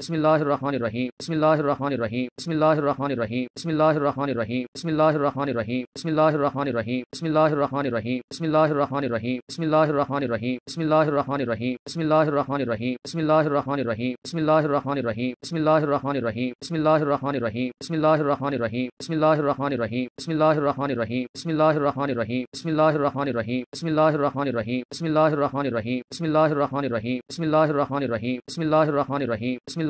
बसमीम बसमीम बसमीम बसमीम बसमीम बसमीम बसमीम बसमीम बसमीम बसमीम बसमीम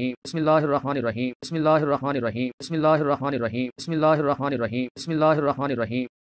रहीम। बसमिल्लाहमान रहीम बसमिल्लाहमान रहीम बसमिल्लाहमान रहीम बसमिल्लाहमान रहीम बसमिल्लाहमान रहीम